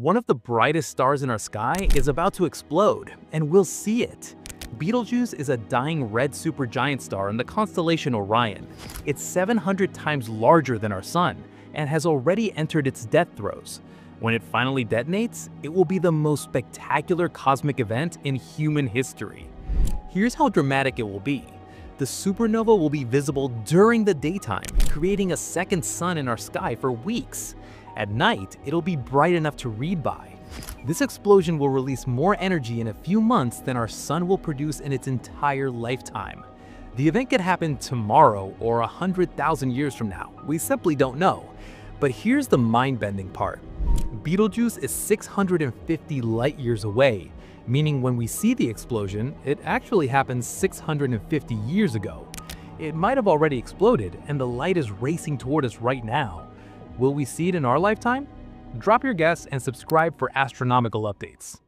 One of the brightest stars in our sky is about to explode, and we'll see it. Betelgeuse is a dying red supergiant star in the constellation Orion. It's 700 times larger than our Sun, and has already entered its death throes. When it finally detonates, it will be the most spectacular cosmic event in human history. Here's how dramatic it will be. The supernova will be visible during the daytime, creating a second sun in our sky for weeks. At night, it'll be bright enough to read by. This explosion will release more energy in a few months than our sun will produce in its entire lifetime. The event could happen tomorrow or 100,000 years from now. We simply don't know. But here's the mind-bending part. Betelgeuse is 650 light years away, meaning when we see the explosion, it actually happened 650 years ago. It might have already exploded, and the light is racing toward us right now. Will we see it in our lifetime? Drop your guess and subscribe for astronomical updates.